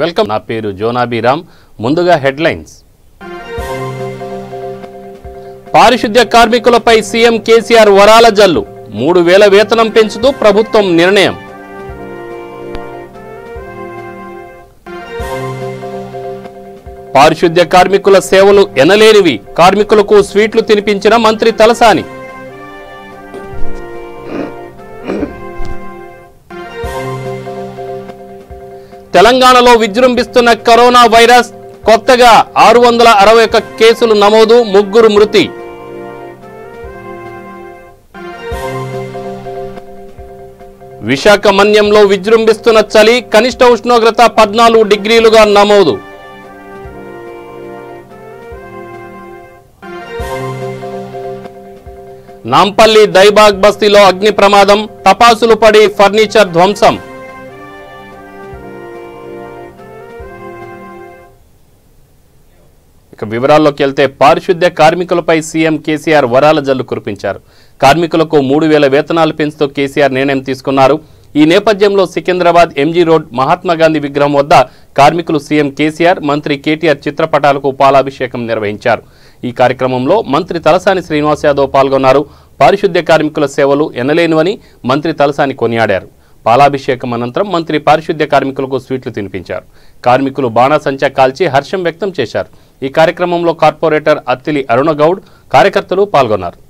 Welcome. నా పేరు జోనాబీరామ్ ముందుగా హెడ్లైన్స్. పారిశుద్ధ్య కార్మికులపై సీఎం కేసీఆర్ వరాల జల్లు. మూడు వేల వేతనం పెంచుతూ ప్రభుత్వం నిర్ణయం. పారిశుద్ధ్య కార్మికుల సేవలు ఎనలేనివి. కార్మికులకు స్వీట్లు తినిపించిన మంత్రి తలసాని. తెలంగాణలో విజృంభిస్తున్న కరోనా వైరస్ కొత్తగా ఆరు వందల అరవై ఒక్క కేసులు నమోదు ముగ్గురు మృతి. విశాఖ మన్యంలో విజృంభిస్తున్న చలి కనిష్ట ఉష్ణోగ్రత పద్నాలుగు డిగ్రీలుగా నమోదు. నాంపల్లి దైబాగ్ బస్తీలో అగ్ని ప్రమాదం తపాసులు పడి ఫర్నిచర్ ధ్వంసం. ఇక వివరాల్లోకి వెళ్తే పారిశుద్ధ్య కార్మికులపై సీఎం కేసీఆర్ వరాల జల్లు కురిపించారు. కార్మికులకు మూడు వేల వేతనాలు పెంచుతూ కేసీఆర్ నిర్ణయం తీసుకున్నారు. ఈ నేపథ్యంలో సికింద్రాబాద్ ఎంజీ రోడ్ మహాత్మాగాంధీ విగ్రహం వద్ద కార్మికులు సీఎం కేసీఆర్ మంత్రి కేటీఆర్ చిత్రపటాలకు పాలాభిషేకం నిర్వహించారు. ఈ కార్యక్రమంలో మంత్రి తలసాని శ్రీనివాస్ యాదవ్ పాల్గొన్నారు. పారిశుద్ధ్య కార్మికుల సేవలు ఎనలేనివని మంత్రి తలసాని కొనియాడారు. పాలాభిషేకం అనంతరం మంత్రి పారిశుద్ధ్య కార్మికులకు స్వీట్లు తినిపించారు. కార్మికులు బాణాసంచా కాల్చి హర్షం వ్యక్తం చేశారు. ఈ కార్యక్రమంలో కార్పొరేటర్ అత్తిలి అరుణగౌడ్ కార్యకర్తలు పాల్గొన్నారు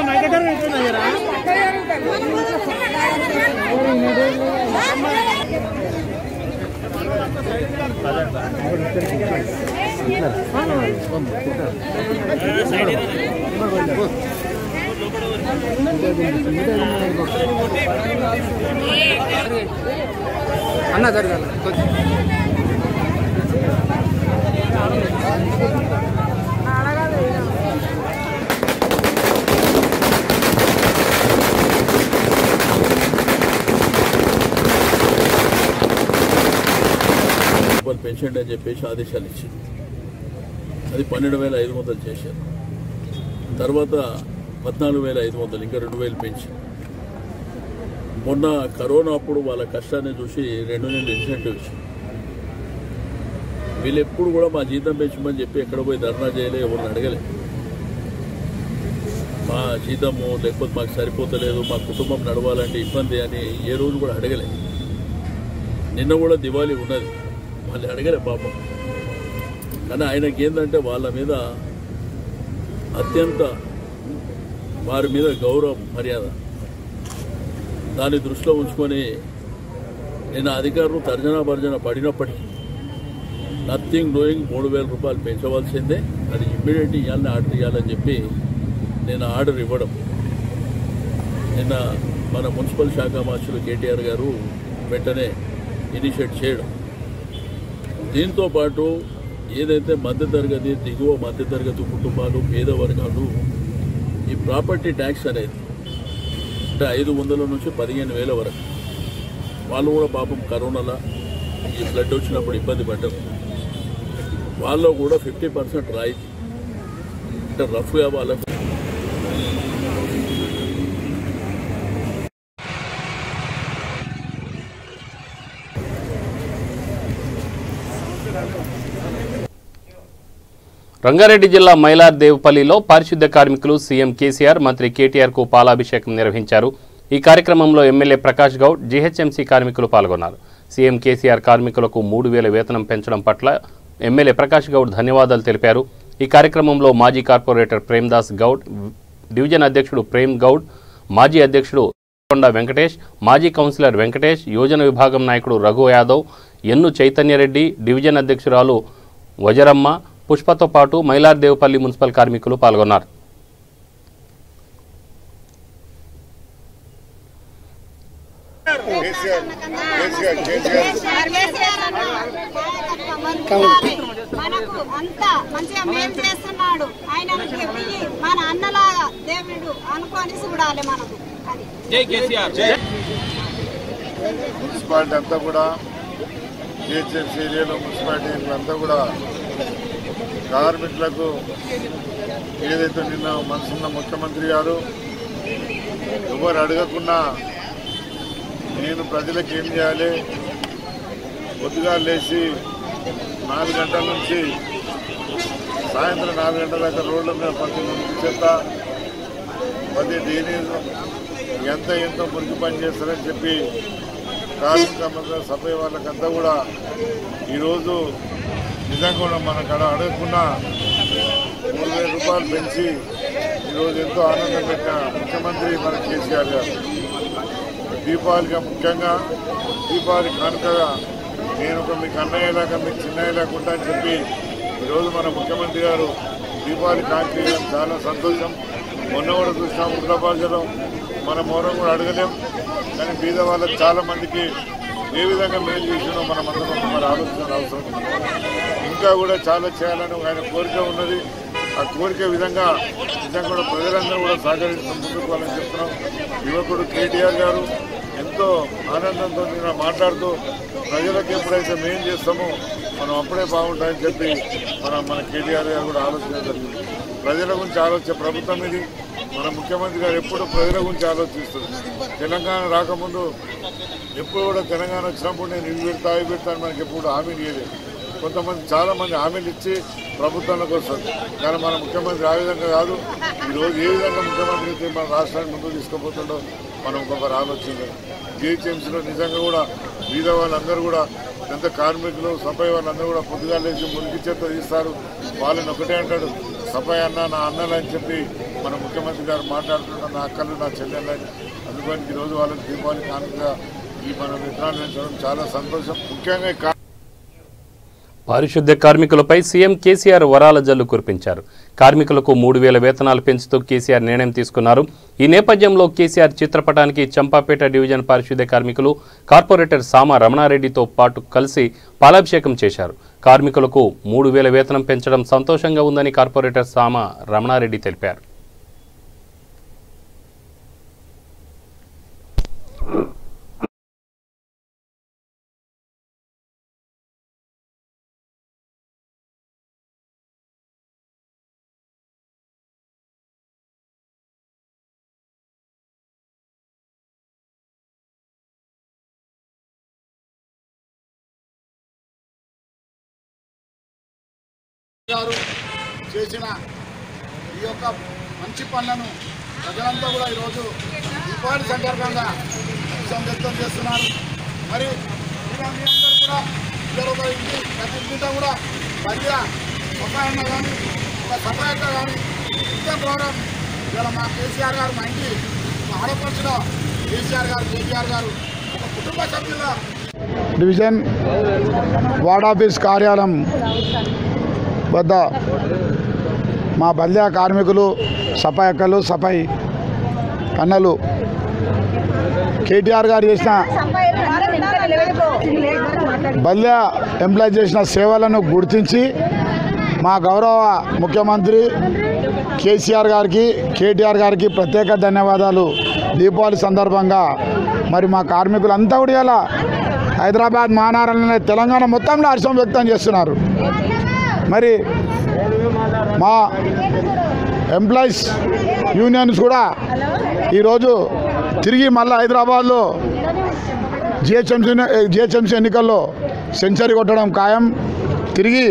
అరే ఇంకోళ్ళకి మైకెటర్ ఇస్తున్నా జరా అన్న జరగాలి రూపాయలు అని చెప్పేసి ఆదేశాలు ఇచ్చింది. అది పన్నెండు వేల ఐదు వందలు చేశారు. తర్వాత పద్నాలుగు వేల ఐదు వందలు ఇంకా రెండు వేలు పెంచి మొన్న కరోనా అప్పుడు వాళ్ళ కష్టాన్ని చూసి రెండు నెలలు ఇన్సెంటివ్ ఇచ్చింది. వీళ్ళు ఎప్పుడు కూడా మా జీతం పెంచమని చెప్పి ఎక్కడ పోయి ధర్నా చేయలే ఎవరిని అడగలే. మా జీతము లేకపోతే మాకు సరిపోతలేదు మా కుటుంబం నడవాలంటే ఇబ్బంది అని ఏ రోజు కూడా అడగలే. నిన్న కూడా దివాళీ ఉన్నది. వాళ్ళు అడగలే పాపం. కానీ ఆయనకి ఏంటంటే వాళ్ళ మీద అత్యంత వారి మీద గౌరవం మర్యాద. దాన్ని దృష్టిలో ఉంచుకొని నేను అధికారులు తర్జనా భర్జన పడినప్పటికీ నథింగ్ డూయింగ్ మూడు వేల రూపాయలు పెంచవలసిందే అది ఇమ్మీడియట్ ఇవ్వాలని ఆర్డర్ ఇవ్వాలని చెప్పి నేను ఆర్డర్ ఇవ్వడం. నిన్న మన మున్సిపల్ శాఖ మాస్టర్ కేటీఆర్ గారు వెంటనే ఇనిషియేట్ చేయడం. దీంతో పాటు ఏదైతే మధ్యతరగతి దిగువ మధ్యతరగతి కుటుంబాలు పేద వర్గాలు ఈ ప్రాపర్టీ ట్యాక్స్ అనేది అంటే ఐదు వందల నుంచి పదిహేను వేల వరకు. వాళ్ళు కూడా పాపం కరోనాలో ఈ ఫ్లడ్ వచ్చినప్పుడు ఇబ్బంది పడ్డారు. వాళ్ళు కూడా ఫిఫ్టీ పర్సెంట్ రాయి అంటే రఫ్గా వాళ్ళకు రంగారెడ్డి జిల్లా మైలార్ దేవపల్లిలో పారిశుద్ధ్య కార్మికులు సీఎం కేసీఆర్ మంత్రి కేటీఆర్కు పాలాభిషేకం నిర్వహించారు. ఈ కార్యక్రమంలో ఎమ్మెల్యే ప్రకాష్ గౌడ్ జీహెచ్ఎంసీ కార్మికులు పాల్గొన్నారు. సీఎం కేసీఆర్ కార్మికులకు మూడు వేల వేతనం పెంచడం పట్ల ఎమ్మెల్యే ప్రకాష్ గౌడ్ ధన్యవాదాలు తెలిపారు. ఈ కార్యక్రమంలో మాజీ కార్పొరేటర్ ప్రేమ్దాస్ గౌడ్ డివిజన్ అధ్యక్షుడు ప్రేమ్ గౌడ్ మాజీ అధ్యక్షుడు కొండ వెంకటేష్ మాజీ కౌన్సిలర్ వెంకటేష్ యోజన విభాగం నాయకుడు రఘు యాదవ్ ఎన్ను చైతన్యరెడ్డి డివిజన్ అధ్యక్షురాలు వజరమ్మ పుష్పతో పాటు మైలార్దేవపల్లి మున్సిపల్ కార్మికులు పాల్గొన్నారు. మనకు అంతా మంచిగా మేలు చేస్తున్నాడు ఆయన మన అన్నలాగా దేవుడు అనుకొని చూడాలి మనకు మున్సిపాలిటీ అంతా కూడా జిహెచ్ఎంసీ ఏరియాలో మున్సిపాలిటీ అంతా కూడా కార్మికులకు ఏదైతే నిన్న మనసున్న ముఖ్యమంత్రి గారు ఎవరు అడగకుండా నేను ప్రజలకు ఏం చేయాలి? పొద్దుగా లేచి నాలుగు గంటల నుంచి సాయంత్రం నాలుగు గంటల దాకా రోడ్ల మీద ప్రతి మురికి చెత్త ప్రతి దీని ఎంత ఎంతో మురికి పని చేస్తారని చెప్పి కార్మిక మంత్రి సభ్య వాళ్ళకంతా కూడా ఈరోజు నిజంగా కూడా మన కడ అడగకుండా మూడు వేల రూపాయలు పెంచి ఈరోజు ఎంతో ఆనందం పెట్టిన ముఖ్యమంత్రి మన కేసీఆర్ గారు. దీపావళిగా ముఖ్యంగా దీపావళి కానుకగా నేను ఒక మీకు అన్నయ్యలాగా మీకు చిన్నయ్యలాగా ఉంటా అని చెప్పి ఈరోజు మన ముఖ్యమంత్రి గారు దీపావళి కానుక చాలా సంతోషం. మొన్న కూడా చూసినాం ఉగ్రబాజలో మన మౌరం కూడా అడగలేం. కానీ బీద వాళ్ళకి చాలామందికి ఏ విధంగా మేలు చేసినో మనం అందరం మరి ఆలోచన అవసరం ఇంకా కూడా చాలా చేయాలని ఆయన కోరిక ఉన్నది. ఆ కోరిక విధంగా నిజంగా కూడా ప్రజలందరూ కూడా సహకరిస్తూ ముందుకు వాళ్ళని చెప్తున్నాం. యువకుడు కేటీఆర్ గారు ఎంతో ఆనందంతో నిన్న మాట్లాడుతూ ప్రజలకు ఎప్పుడైతే మేం చేస్తామో మనం అప్పుడే బాగుంటాయని చెప్పి మన మన కేటీఆర్ గారు కూడా ఆలోచన జరిగింది. ప్రజల గురించి ఆలోచన ప్రభుత్వం ఇది. మన ముఖ్యమంత్రి గారు ఎప్పుడు ప్రజల గురించి ఆలోచిస్తుంది తెలంగాణ రాకముందు ఎప్పుడు కూడా తెలంగాణ వచ్చినప్పుడు నేను ఇవి పెడతా అవి పెడతా అని మనకి ఎప్పుడు హామీ ఇవ్వలేదు కొంతమంది చాలా మంది హామీలు ఇచ్చి ప్రభుత్వంలోకి వస్తారు కానీ మన ముఖ్యమంత్రి ఆ విధంగా కాదు. ఈరోజు ఏ విధంగా ముఖ్యమంత్రి అయితే మన రాష్ట్రాన్ని ముందుకు తీసుకుపోతుండో మనం ఒక్కొక్కరు ఆలోచించాలి జిహెచ్ఎంసీలో నిజంగా కూడా వీధ వాళ్ళందరూ కూడా ఎంత కార్మికులు సఫాయి వాళ్ళందరూ కూడా పొద్దుగా లేచి మురికి చేత తీస్తారు. వాళ్ళని ఒకటే అంటాడు సఫాయి అన్న నా అన్నలు అని చెప్పి మన ముఖ్యమంత్రి గారు మాట్లాడుతున్నారు నా అక్కలు నా చెల్లెళ్ళని అందుకని ఈరోజు వాళ్ళకి దీపావళి కానుకగా ఈ మన విత్తనాలు చాలా సంతోషం. ముఖ్యంగా పారిశుద్ధ్య కార్మికులపై సీఎం కేసీఆర్ వరాల జల్లు కురిపించారు. కార్మికులకు మూడు వేల వేతనాలు పెంచుతూ కేసీఆర్ నిర్ణయం తీసుకున్నారు. ఈ నేపథ్యంలో కేసీఆర్ చిత్రపటానికి చంపాపేట డివిజన్ పారిశుద్ధ్య కార్మికులు కార్పొరేటర్ సామ రమణారెడ్డితో పాటు కలిసి పాలాభిషేకం చేశారు. కార్మికులకు మూడు వేల వేతనం పెంచడం సంతోషంగా ఉందని కార్పొరేటర్ సామ రమణారెడ్డి తెలిపారు. గారు చేసిన ఈ యొక్క మంచి పనులను ప్రజలంతా కూడా ఈరోజు దీపావళి సందర్భంగా ఉత్సవం వ్యక్తం చేస్తున్నారు. మరి అందరూ కూడా ఇక్కడ ఒక ఇంటి ప్రతి ఇంటితో కూడా మధ్య ఒక ఆయన కానీ ఒక సహాయత కానీ ఇంత గౌరవం ఇవాళ మా కేసీఆర్ గారు మా ఇంటి ఆడపడుచులో కేసీఆర్ గారు కేటీఆర్ గారు ఒక కుటుంబ సభ్యుల డివిజన్ వార్డ్ ఆఫీస్ కార్యాలయం వద్ద మా బల్యా కార్మికులు సఫాయి అక్కలు సఫాయి కన్నలు కేటీఆర్ గారు చేసిన బల్యా ఎంప్లాయ్ చేసిన సేవలను గుర్తించి మా గౌరవ ముఖ్యమంత్రి కేసీఆర్ గారికి కేటీఆర్ గారికి ప్రత్యేక ధన్యవాదాలు. దీపావళి సందర్భంగా మరి మా కార్మికులంతా కూడా ఇలా హైదరాబాద్ మహానగరంలోనే తెలంగాణ మొత్తంలో హర్షం వ్యక్తం చేస్తున్నారు. మరి మా ఎంప్లాయీస్ యూనియన్స్ కూడా ఈరోజు తిరిగి మళ్ళీ హైదరాబాద్లో జిహెచ్ఎంసీ జిహెచ్ఎంసీ ఎన్నికల్లో సెంచరీ కొట్టడం ఖాయం. తిరిగి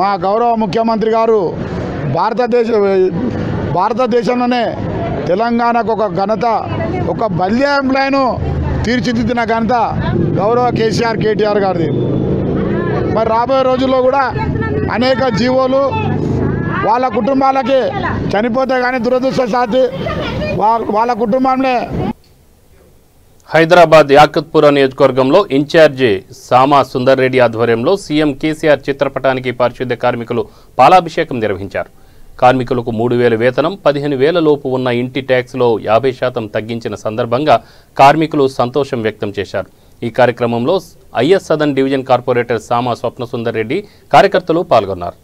మా గౌరవ ముఖ్యమంత్రి గారు భారతదేశ భారతదేశంలోనే తెలంగాణకు ఒక ఘనత ఒక బల్య ఎంప్లాయ్ను తీర్చిదిద్దిన ఘనత గౌరవ కేసీఆర్ కేటీఆర్ గారిది. మరి రాబోయే రోజుల్లో కూడా అనేక జీవోలు వాళ్ళ కుటుంబాలకి చనిపోతే కానీ దురదృష్టశాతి వా వాళ్ళ కుటుంబంలో హైదరాబాద్ యాకత్పుర నియోజకవర్గంలో ఇన్ఛార్జి సామా సుందర్ రెడ్డి ఆధ్వర్యంలో సీఎం కేసీఆర్ చిత్రపటానికి పారిశుద్ధ్య కార్మికులు పాలాభిషేకం నిర్వహించారు. కార్మికులకు మూడు వేల వేతనం పదిహేను వేల లోపు ఉన్న ఇంటి ట్యాక్స్లో యాభై శాతం తగ్గించిన సందర్భంగా కార్మికులు సంతోషం వ్యక్తం చేశారు. ఈ కార్యక్రమంలో IS Sadan division corporator Sama Swapna Sundar Reddy కార్యకర్తలు పాల్గొన్నారు.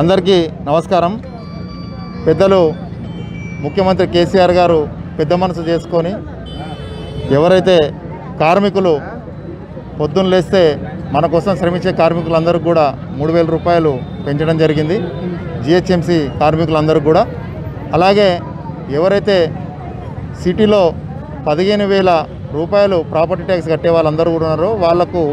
అందరికీ నమస్కారం. పెద్దలు ముఖ్యమంత్రి కేసీఆర్ గారు పెద్ద మనసు చేసుకొని ఎవరైతే కార్మికులు పొద్దున్న లేస్తే మన కోసం శ్రమించే కార్మికులందరికీ కూడా మూడు వేల రూపాయలు పెంచడం జరిగింది. జిహెచ్ఎంసీ కార్మికులందరికీ కూడా. అలాగే ఎవరైతే సిటీలో పదిహేను వేల రూపాయలు ప్రాపర్టీ ట్యాక్స్ కట్టే వాళ్ళందరూ కూడా ఉన్నారో వాళ్ళకు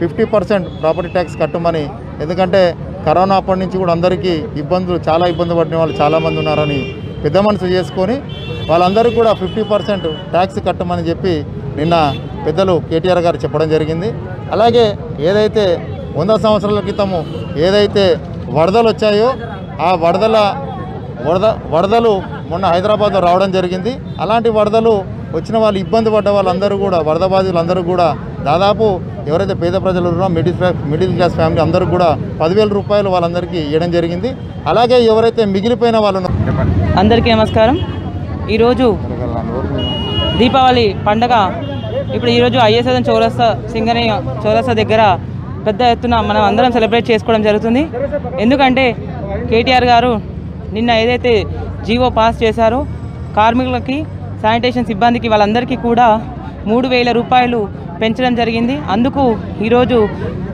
ఫిఫ్టీ పర్సెంట్ ప్రాపర్టీ ట్యాక్స్ కట్టమని. ఎందుకంటే కరోనా అప్పటి నుంచి కూడా అందరికీ ఇబ్బందులు చాలా ఇబ్బంది పడిన వాళ్ళు చాలామంది ఉన్నారని పెద్ద మనసు చేసుకొని వాళ్ళందరికీ కూడా ఫిఫ్టీ పర్సెంట్ ట్యాక్స్ కట్టమని చెప్పి నిన్న పెద్దలు కేటీఆర్ గారు చెప్పడం జరిగింది. అలాగే ఏదైతే వంద సంవత్సరాల క్రితము ఏదైతే వరదలు వచ్చాయో ఆ వరదల వరద వరదలు మొన్న హైదరాబాద్లో రావడం జరిగింది. అలాంటి వరదలు వచ్చిన వాళ్ళు ఇబ్బంది పడ్డ వాళ్ళందరూ కూడా వరద బాధితులందరూ కూడా దాదాపు ఎవరైతే పేద ప్రజలు ఉన్నారో middle class middle class family అందరూ కూడా పదివేల రూపాయలు వాళ్ళందరికీ ఇవ్వడం జరిగింది. అలాగే ఎవరైతే మిగిలిపోయిన వాళ్ళు అందరికీ నమస్కారం. ఈరోజు దీపావళి పండగ. ఇప్పుడు ఈరోజు ఐఎస్ఎన్ చౌరస్తా సింగని చౌరస్తా దగ్గర పెద్ద ఎత్తున మనం అందరం సెలబ్రేట్ చేసుకోవడం జరుగుతుంది. ఎందుకంటే కేటీఆర్ గారు నిన్న ఏదైతే జీవో పాస్ చేశారో కార్మికులకి శానిటేషన్ సిబ్బందికి వాళ్ళందరికీ కూడా మూడు వేల రూపాయలు పెంచడం జరిగింది. అందుకు ఈరోజు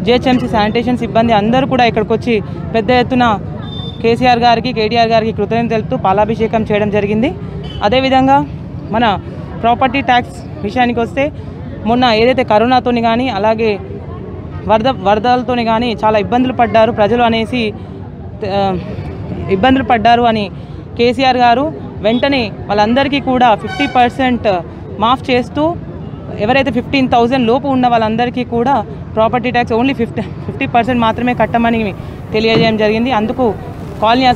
జిహెచ్ఎంసీ శానిటేషన్ సిబ్బంది అందరూ కూడా ఇక్కడికి వచ్చి పెద్ద ఎత్తున కేసీఆర్ గారికి కేటీఆర్ గారికి కృతజ్ఞత తెలుపుతూ పాలాభిషేకం చేయడం జరిగింది. అదేవిధంగా మన ప్రాపర్టీ ట్యాక్స్ విషయానికి వస్తే మొన్న ఏదైతే కరోనాతోని కానీ అలాగే వరద వరదలతోని కానీ చాలా ఇబ్బందులు పడ్డారు. ప్రజలు అనేసి ఇబ్బందులు పడ్డారు అని కేసీఆర్ గారు వెంటనే వాళ్ళందరికీ కూడా ఫిఫ్టీ పర్సెంట్ మాఫ్ చేస్తూ ఎవరైతే ఫిఫ్టీన్ థౌజండ్ లోపు ఉన్న వాళ్ళందరికీ కూడా property tax only fifty fifty percent మాత్రమే కట్టమని తెలియజేయడం జరిగింది. అందుకు కాలనీ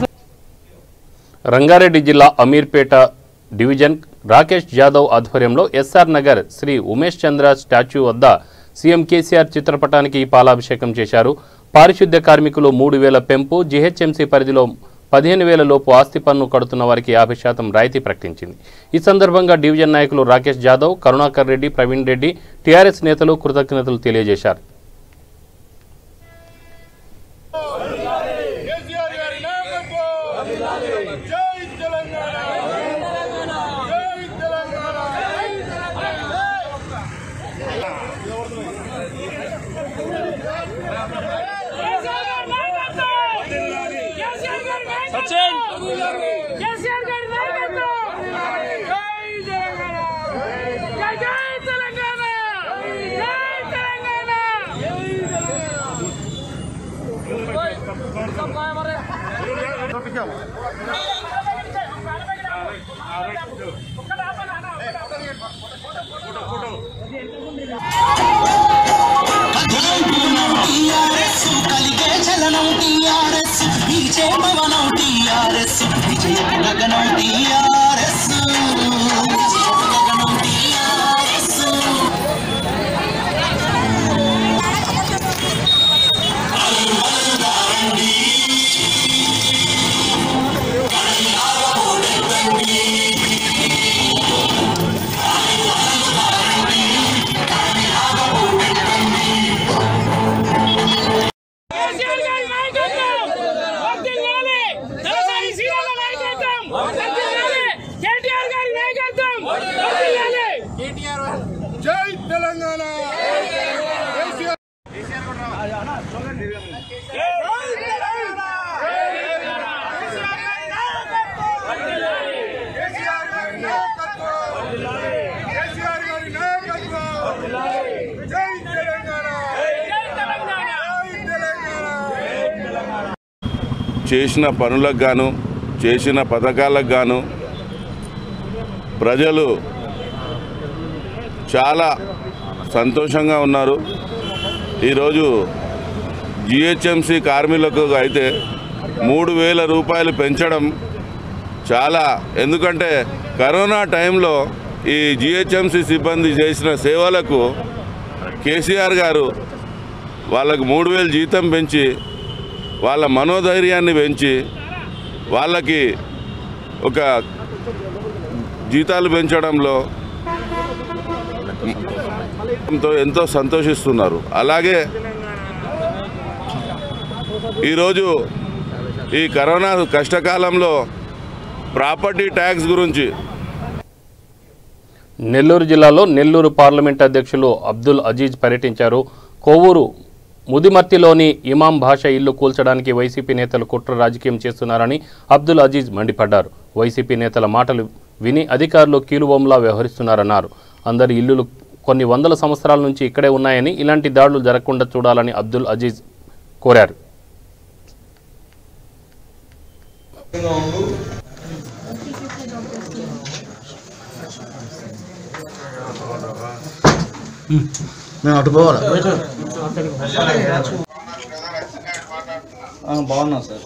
రంగారెడ్డి జిల్లా అమీర్పేట డివిజన్ రాకేష్ జాదవ్ ఆధ్వర్యంలో ఎస్ఆర్ నగర్ శ్రీ ఉమేష్ చంద్ర స్టాచ్యూ వద్ద సీఎం కేసీఆర్ చిత్రపటానికి పాలాభిషేకం చేశారు. పారిశుద్ధ్య కార్మికులు మూడు వేల పెంపు జీహెచ్ఎంసీ పరిధిలో పదిహేను వేల లోపు ఆస్తి పన్ను కడుతున్న వారికి యాభై శాతం రాయితీ ప్రకటించింది. ఈ సందర్భంగా డివిజన్ నాయకులు రాకేష్ జాదవ్ కరుణాకర్ రెడ్డి ప్రవీణ్ రెడ్డి టీఆర్ఎస్ నేతలు కృతజ్ఞతలు తెలియజేశారు. വിജയമവനോ തീയാരസിദ്ധി ജയമനകനോ തീയാ చేసిన పనులకు గాను చేసిన పథకాలకు గాను ప్రజలు చాలా సంతోషంగా ఉన్నారు. ఈరోజు జిహెచ్ఎంసి కార్మికులకు అయితే మూడు వేల రూపాయలు పెంచడం చాలా ఎందుకంటే కరోనా టైంలో ఈ జిహెచ్ఎంసి సిబ్బంది చేసిన సేవలకు కేసీఆర్ గారు వాళ్ళకు మూడు వేలు జీతం పెంచి వాళ్ళ మనోధైర్యాన్ని పెంచి వాళ్ళకి ఒక జీతాలు పెంచడంలో ఎంతో ఎంతో సంతోషిస్తున్నారు. అలాగే ఈరోజు ఈ కరోనా కష్టకాలంలో ప్రాపర్టీ ట్యాక్స్ గురించి నెల్లూరు జిల్లాలో నెల్లూరు పార్లమెంట్ అధ్యక్షులు అబ్దుల్ అజీజ్ పర్యటించారు. కోవూరు ముదిమర్తిలోని ఇమాం భాష ఇల్లు కూల్చడానికి వైసీపీ నేతలు కుట్ర రాజకీయం చేస్తున్నారని అబ్దుల్ అజీజ్ మండిపడ్డారు. వైసీపీ నేతల మాటలు విని అధికారులు కీలుబొమ్మలా వ్యవహరిస్తున్నారన్నారు. అందరి ఇల్లులు కొన్ని వందల సంవత్సరాల నుంచి ఇక్కడే ఉన్నాయని ఇలాంటి దాడులు జరగకుండా చూడాలని అబ్దుల్ అజీజ్ కోరారు. మేము అటు పోవాలా? బాగున్నాం సార్.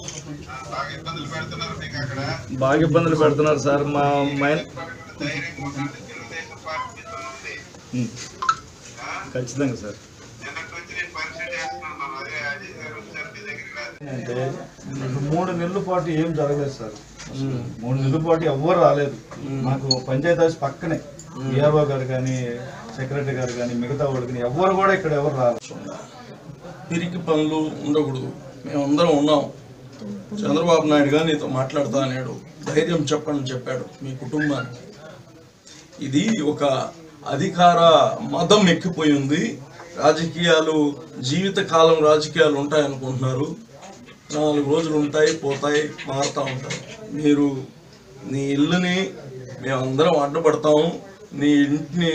బాగా ఇబ్బందులు పెడుతున్నారు సార్ మా మైన్. ఖచ్చితంగా సార్. అంటే మూడు నెలల పాటు ఏం జరగలేదు సార్. మూడు నెలల పాటు ఎవ్వరు రాలేదు. మాకు పంచాయతీ ఆఫీస్ పక్కనే. ఈఆర్ఓ గారు కానీ సెక్రటరీ గారు కానీ మిగతా వాళ్ళు కానీ ఎవ్వరు కూడా ఇక్కడ ఎవరు రావచ్చు తిరిగి పనులు ఉండకూడదు. మేమందరం ఉన్నాం. చంద్రబాబు నాయుడు గారు నీతో మాట్లాడుతా అనేడు ధైర్యం చెప్పండి చెప్పాడు మీ కుటుంబానికి. ఇది ఒక అధికార మదం ఎక్కిపోయి ఉంది. రాజకీయాలు జీవితకాలం రాజకీయాలు ఉంటాయనుకుంటున్నారు నాలుగు రోజులు ఉంటాయి పోతాయి మారుతూ ఉంటాయి. మీరు నీ ఇల్లుని మేమందరం అడ్డుపడతాము. నీ ఇంటిని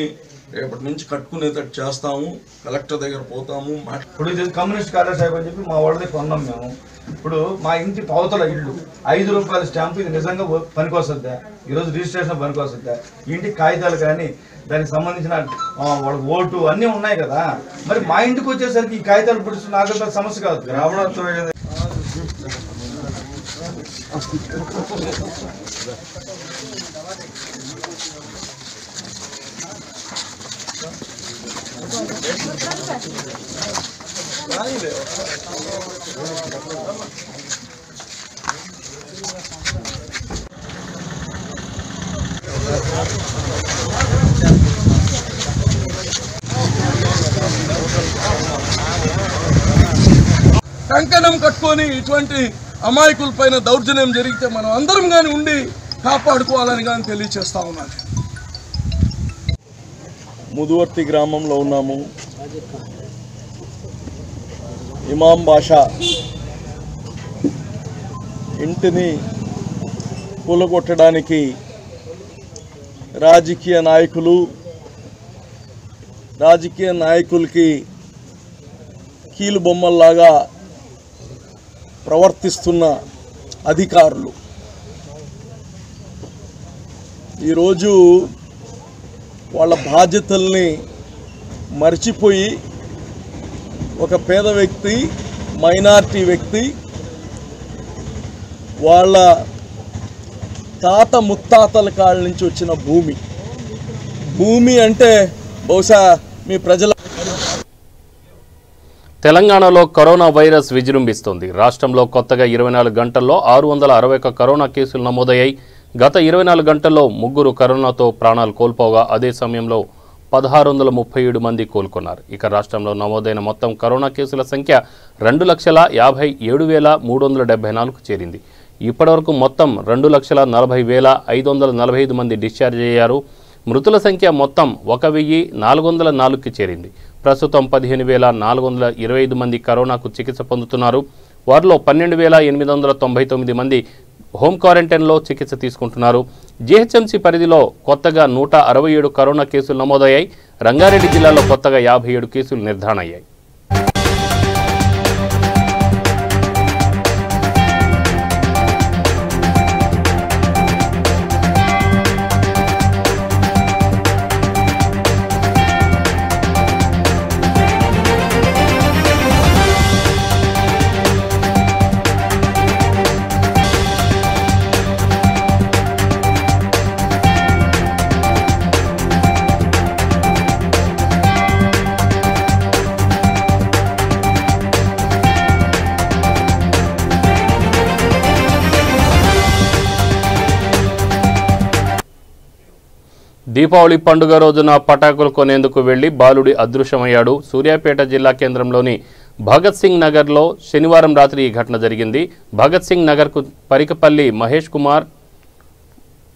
రేపటి నుంచి కట్టుకునేటట్టు చేస్తాము కలెక్టర్ దగ్గర పోతాము ఇప్పుడు ఇది కమ్యూనిస్ట్ కార్యశాఖ అని చెప్పి మా వాళ్ళది కొన్నాం మేము. ఇప్పుడు మా ఇంటి పవతల ఇల్లు ఐదు రూపాయల స్టాంపు ఇది నిజంగా పనికొస్తుందా? ఈరోజు రిజిస్ట్రేషన్ పనికొస్తుందా? ఇంటికి కాగితాలు కానీ దానికి సంబంధించిన వాళ్ళ ఓటు అన్నీ ఉన్నాయి కదా. మరి మా ఇంటికి వచ్చేసరికి ఈ కాగితాలు పుడుతున్న నాకు సమస్య కాదు. రావడంతో కంకణం కట్టుకొని ఇటువంటి అమాయకుల పైన దౌర్జన్యం జరిగితే మనం అందరం కానీ ఉండి కాపాడుకోవాలని కానీ తెలియచేస్తా ఉన్నాను. ముదువర్తి గ్రామంలో ఉన్నాము. ఇమాం బాషా ఇంటిని కూలగొట్టడానికి రాజకీయ నాయకులు రాజకీయ నాయకులకి కీలు బొమ్మల్లాగా ప్రవర్తిస్తున్న అధికారులు. ఈరోజు వాళ్ళ బాధ్యతల్ని మర్చిపోయి ఒక పేద వ్యక్తి మైనార్టీ వ్యక్తి వాళ్ళ తాత ముత్తాతల కాళ్ళ నుంచి వచ్చిన భూమి. భూమి అంటే బహుశా మీ ప్రజల తెలంగాణలో కరోనా వైరస్ విజృంభిస్తోంది. రాష్ట్రంలో కొత్తగా ఇరవై నాలుగు గంటల్లో ఆరు వందల అరవై ఒక్క కరోనా కేసులు నమోదయ్యాయి. గత ఇరవై నాలుగు గంటల్లో ముగ్గురు కరోనాతో ప్రాణాలు కోల్పోగా అదే సమయంలో పదహారు వందల ముప్పై ఏడు మంది కోలుకున్నారు. ఇక రాష్ట్రంలో నమోదైన మొత్తం కరోనా కేసుల సంఖ్య రెండు లక్షల యాభై ఏడు వేల మూడు వందల డెబ్బై నాలుగు చేరింది. ఇప్పటివరకు మొత్తం రెండు లక్షల నలభై వేల ఐదు వందల నలభై ఐదు మంది డిశ్చార్జ్ అయ్యారు. మృతుల సంఖ్య మొత్తం ఒక వెయ్యి నాలుగు వందల నాలుగుకి చేరింది. ప్రస్తుతం పదిహేను వేల నాలుగు వందల ఇరవై ఐదు మంది కరోనాకు చికిత్స పొందుతున్నారు. వారిలో పన్నెండు వేల ఎనిమిది వందల తొంభై తొమ్మిది మంది హోమ్ క్వారంటైన్లో చికిత్స తీసుకుంటున్నారు. జీహెచ్ఎంసీ పరిధిలో కొత్తగా నూట అరవై ఏడు కరోనా కేసులు నమోదయ్యాయి. రంగారెడ్డి జిల్లాలో కొత్తగా యాభై ఏడు కేసులు నిర్ధారణ అయ్యాయి దీపావళి పండుగ రోజున పటాకులు కొనేందుకు వెళ్ళి బాలుడి అదృశ్యమయ్యాడు. సూర్యాపేట జిల్లా కేంద్రంలోని భగత్ సింగ్ నగర్లో శనివారం రాత్రి ఈ ఘటన జరిగింది. భగత్ సింగ్ నగర్కు పరికపల్లి మహేష్ కుమార్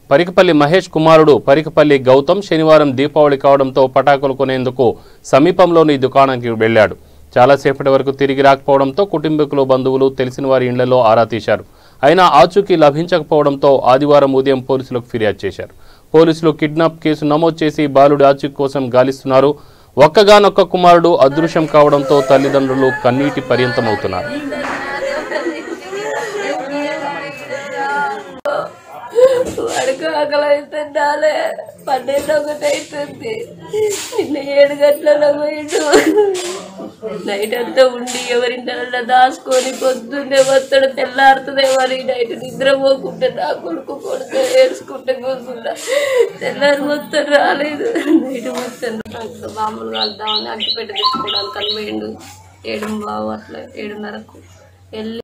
పరికపల్లి మహేష్ కుమారుడు పరికపల్లి గౌతమ్ శనివారం దీపావళి కావడంతో పటాకులు కొనేందుకు సమీపంలోని దుకాణానికి వెళ్ళాడు. చాలాసేపటి వరకు తిరిగి రాకపోవడంతో కుటుంబీకులు బంధువులు తెలిసిన వారి ఇళ్ళలో ఆరా తీశారు. అయినా ఆచూకీ లభించకపోవడంతో ఆదివారం ఉదయం పోలీసులకు ఫిర్యాదు చేశారు. పోలీసులు కిడ్నాప్ కేసు నమోదు చేసి బాలుడి ఆచూ కోసం గాలిస్తున్నారు. ఒక్కగానొక్క కుమారుడు అదృశ్యం కావడంతో తల్లిదండ్రులు కన్నీటి పర్యంతమవుతున్నారు. పన్నెండు ఒకటి అవుతుంది నిన్న ఏడు గంటల పోయిండు. నైట్ అంతా ఉండి ఎవరింటల్లా దాచుకొని పొద్దున్నే వస్తాడు తెల్లారుతుందేమో అని నైట్ నిద్ర పోకుంటే నా కొడుకు కొడుకు ఏడ్చుకుంటే కూర్చుంటా. తెల్లారి మొత్తం రాలేదు. నైట్ మొత్తం నాకు మామూలు అడ్డుపెట్ట అగ్గిపెట్ట తెచ్చుకోవడానికి ఏడు బావు అట్లా ఏడున్నరకు వెళ్ళి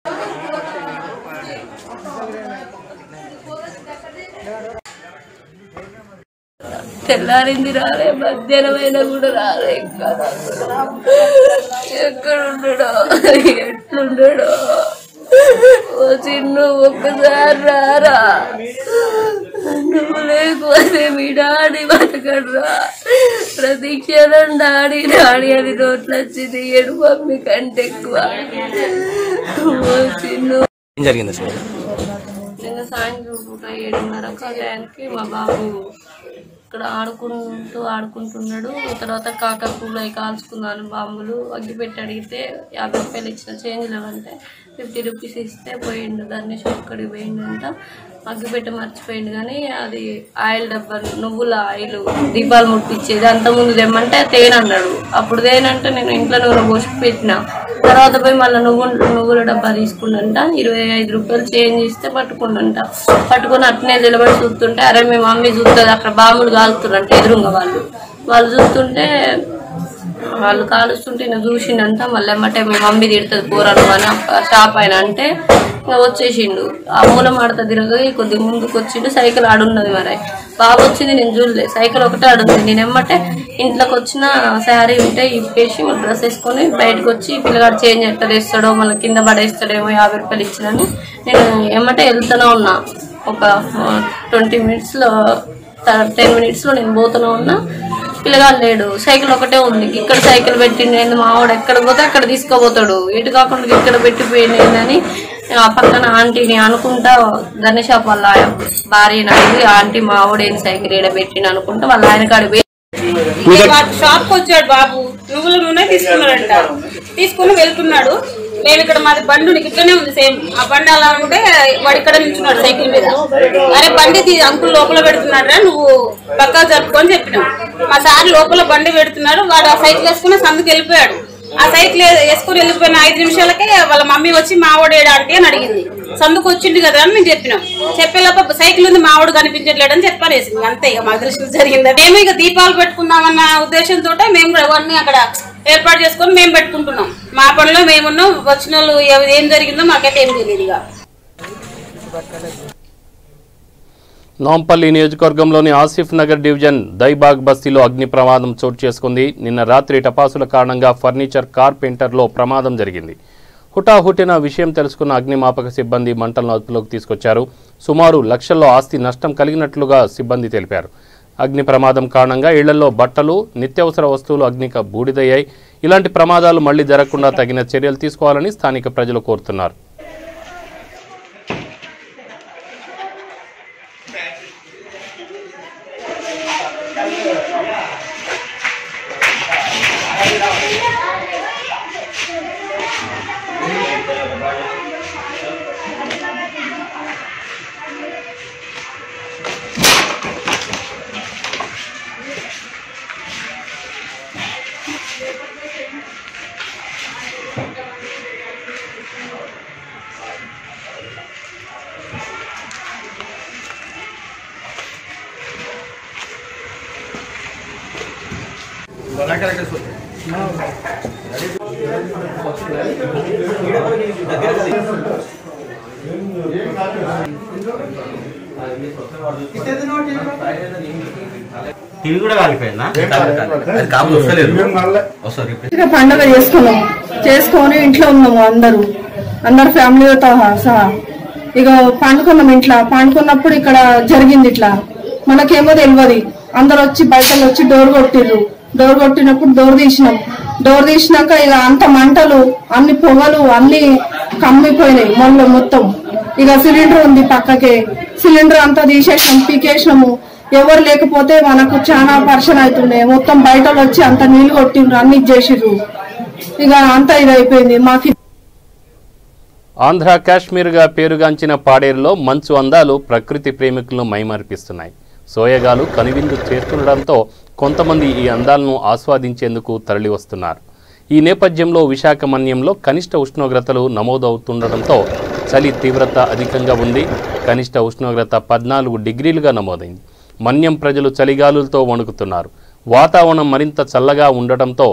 తెల్లారింది రాలే మధ్యాహ్నం అయినా కూడా రాలే ఇంకా. ఎక్కడ ఉండడో ఎట్లుండడో. ఓ చిన్ను ఒక్కసారి రారా. నువ్వు లేకపోతే మీ డాడీ బతకడ్రా. ప్రతి క్షణం డాడీ డాడీ అని నోట్లు వచ్చింది ఏడు మమ్మీ కంటే ఎక్కువ ఓ చిన్ను. ఏం జరిగింది అసలు? నిన్న సాయంత్రం పూట ఏడున్నర టైంకి మా బాబు ఇక్కడ ఆడుకుంటూ ఆడుకుంటున్నాడు. తర్వాత కాక అవి కాల్చుకున్నాను బాంబులు. అగ్గిపెట్టి అడిగితే యాభై రూపాయలు ఇచ్చిన చేంజ్ లేవంటే ఫిఫ్టీ రూపీస్ ఇస్తే పోయిండు. దాన్ని అక్కడికి పోయిండంట. అగ్గిపెట్టి మర్చిపోయిండు కానీ అది ఆయిల్ డబ్బాలు నువ్వుల ఆయిల్ దీపాలు ముట్టించేది అంత ముందు తెమ్మంటే తేనె అన్నాడు అప్పుడు తేనంటే నేను ఇంట్లో నూనె పోసి పెట్టిన. తర్వాత పోయి మళ్ళీ నువ్వు నువ్వుల డబ్బా తీసుకుండంట ఇరవై ఐదు రూపాయలు చేంజ్ ఇస్తే పట్టుకుండంట పట్టుకొని అట్నే నిలబడి చూస్తుంటే అరే మీ మమ్మీ చూస్తుంది అక్కడ బాంబులు కాలుతురంట ఎదురుగా వాళ్ళు. వాళ్ళు చూస్తుంటే వాళ్ళు కాలుస్తుంటే నేను చూసిండంట మళ్ళీ అమ్మటే మీ మమ్మీ తిడుతుంది పోరాను అని షాప్ ఆయన అంటే ఇంకా వచ్చేసిండు. ఆ మూలం ఆడతా తిరగ కొద్దిగా ముందుకు వచ్చిండు సైకిల్ ఆడున్నది మరి. బాబు వచ్చింది నేను చూడలే. సైకిల్ ఒకటే ఆడుంది. నేను ఎమ్మటే ఇంట్లోకి వచ్చిన శారీ ఉంటే ఇప్పేసి డ్రెస్ వేసుకొని బయటకు వచ్చి పిల్లగాడు చేంజ్ ఎట్లా వేస్తాడో మళ్ళీ కింద పడేస్తాడేమో యాభై రూపాయలు ఇచ్చినని నేను ఎమ్మటే వెళ్తూనే ఉన్నా. ఒక ట్వంటీ మినిట్స్లో టెన్ మినిట్స్లో నేను పోతూనే ఉన్నా. పిల్లగాడు లేడు. సైకిల్ ఒకటే ఉంది. ఇక్కడ సైకిల్ పెట్టిండు మావాడు ఎక్కడ పోతే అక్కడ తీసుకోపోతాడు. ఎటు కాకుండా ఇక్కడ పెట్టిపోయింది ఏందని ఆ పక్కన ఆంటీని అనుకుంటా ధన షాప్ వాళ్ళ భార్యని అడిగి ఆంటీ మావాడు సైకిల్ ఈడ పెట్టిండు? అనుకుంటా వాళ్ళ ఆయన కాడి పోయి షాప్కి వచ్చాడు బాబు. నువ్వుల నూనె తీసుకున్నాడంట. తీసుకుని వెళ్తున్నాడు. మేము ఇక్కడ మాది బండి ఇక్కడనే ఉంది సేమ్. ఆ బండి అలా ఉంటే వాడు ఇక్కడ నిల్చున్నాడు సైకిల్ మీద. అరే బండి అంకుల్ లోపల పెడుతున్నాడు నువ్వు పక్కా జరుపుకొని చెప్పినాం. మా సార్ లోపల బండి పెడుతున్నాడు వాడు ఆ సైకిల్ వేసుకుని సందుకు వెళ్ళిపోయాడు. ఆ సైకిల్ వేసుకుని వెళ్ళిపోయిన ఐదు నిమిషాలకే వాళ్ళ మమ్మీ వచ్చి మావాడు ఏడా అంటే అని అడిగింది. సందుకు వచ్చింది కదా అని మేము చెప్పినాం. చెప్పేలా సైకిల్ ఉంది మావాడు కనిపించట్లేడు అని చెప్పారేసింది అంతే ఇక మాకు తెలిసింది జరిగింది మేము ఇక దీపాలు పెట్టుకుందామన్న ఉద్దేశంతో మేము కూడా అవన్నీ అక్కడ ఏర్పాటు చేసుకొని మేము పెట్టుకుంటున్నాం. మా పనిలో మేమున్నాం. వచ్చిన వాళ్ళు ఏం జరిగిందో మాకైతే ఏం తెలియదు నోంపల్లి నాంపల్లి నియోజకవర్గంలోని ఆసిఫ్ నగర్ డివిజన్ దైబాగ్ బస్తీలో అగ్ని ప్రమాదం చోటు చేసుకుంది. నిన్న రాత్రి టపాసుల కారణంగా ఫర్నిచర్ కార్పెంటర్లో ప్రమాదం జరిగింది. హుటాహుటిన విషయం తెలుసుకున్న అగ్నిమాపక సిబ్బంది మంటలను అదుపులోకి తీసుకొచ్చారు. సుమారు లక్షల్లో ఆస్తి నష్టం కలిగినట్లుగా సిబ్బంది తెలిపారు. అగ్ని ప్రమాదం కారణంగా ఇళ్ళలో బట్టలు నిత్యావసర వస్తువులు అగ్నిక బూడిదయ్యాయి. ఇలాంటి ప్రమాదాలు మళ్ళీ జరగకుండా తగిన చర్యలు తీసుకోవాలని స్థానిక ప్రజలు కోరుతున్నారు పండగ చేసుకున్నాము చేసుకొని ఇంట్లో ఉన్నాము అందరూ. అందరు ఫ్యామిలీతో సహా ఇక పండుకున్నాం ఇంట్లో. పండుకున్నప్పుడు ఇక్కడ జరిగింది ఇట్లా. మనకేమో తెలియదు అందరు వచ్చి బయటకు వచ్చి డోర్ కొట్టిర్రు. డోర్ కొట్టినప్పుడు డోర్ తీసినాం. డోర్ తీసినాక ఇక అంత మంటలు అన్ని పొగలు అన్ని కమ్మిపోయినాయి మొన్న మొత్తం. ఇక సిలిండర్ ఉంది పక్కకే. సిలిండర్ అంతా తీసేసినాం పీకేసినాము. ఎవరు లేకపోతే మనకు చాలా పర్షన్ అవుతుండే. మొత్తం బయట వచ్చి అంత నీళ్ళు కొట్టిండ్రు అన్ని చేసిర్రు. ఇక అంతా ఇదైపోయింది. మాకి ఆంధ్ర కాశ్మీర్గా పేరుగాంచిన పాడేరులో మంచు అందాలు ప్రకృతి ప్రేమికులను మైమర్పిస్తున్నాయి. సోయగాలు కనువిందు చేస్తుండడంతో కొంతమంది ఈ అందాలను ఆస్వాదించేందుకు తరలివస్తున్నారు. ఈ నేపథ్యంలో విశాఖ మన్యంలో కనిష్ట ఉష్ణోగ్రతలు నమోదవుతుండటంతో చలి తీవ్రత అధికంగా ఉంది. కనిష్ట ఉష్ణోగ్రత పద్నాలుగు డిగ్రీలుగా నమోదైంది. మన్యం ప్రజలు చలిగాలులతో వణుకుతున్నారు. వాతావరణం మరింత చల్లగా ఉండటంతో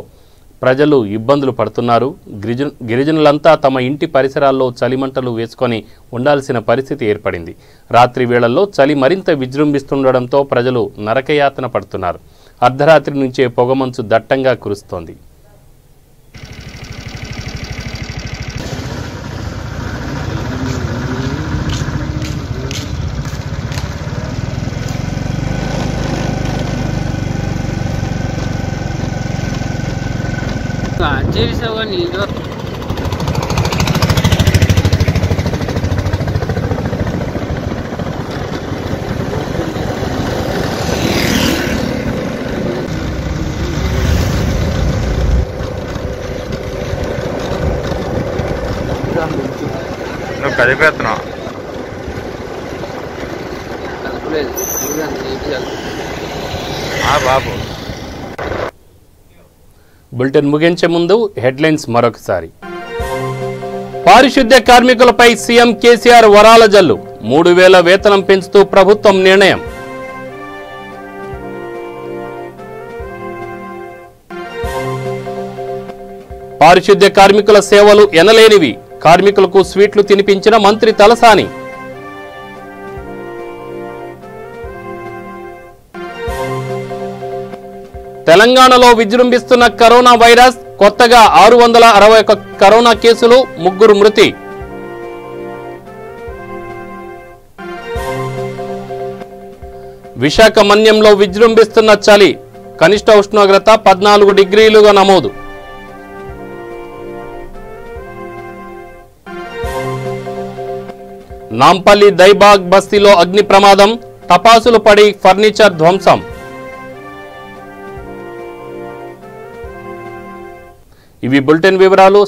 ప్రజలు ఇబ్బందులు పడుతున్నారు. గిరిజన గిరిజనులంతా తమ ఇంటి పరిసరాల్లో చలిమంటలు వేసుకొని ఉండాల్సిన పరిస్థితి ఏర్పడింది. రాత్రి వేళల్లో చలి మరింత విజృంభిస్తుండడంతో ప్రజలు నరకయాతన పడుతున్నారు. అర్ధరాత్రి నుంచే పొగమంచు దట్టంగా కురుస్తోంది. చేసావు కానీ ఇదో నువ్వు కదిపేస్తున్నావు కలపలేదు నువ్వే అంత నీట్గా ఆ బాబు బులెటిన్ ముగించే ముందు హెడ్లైన్స్ మరొకసారి. పారిశుద్ధ్య కార్మికులపై సీఎం కేసీఆర్ వరాల జల్లు. మూడు వేల వేతనం పెంచుతూ ప్రభుత్వం నిర్ణయం. పారిశుద్ధ్య కార్మికుల సేవలు ఎనలేనివి. కార్మికులకు స్వీట్లు తినిపించిన మంత్రి తలసాని. తెలంగాణలో విజృంభిస్తున్న కరోనా వైరస్ కొత్తగా ఆరు వందల అరవై ఒక్క కరోనా కేసులు ముగ్గురు మృతి. విశాఖ మన్యంలో విజృంభిస్తున్న చలి కనిష్ట ఉష్ణోగ్రత పద్నాలుగు డిగ్రీలుగా నమోదు. నాంపల్లి దైబాగ్ బస్తీలో అగ్ని ప్రమాదం తపాసులు పడి ఫర్నిచర్ ధ్వంసం. ఇవి బులెటిన్ వివరాలు.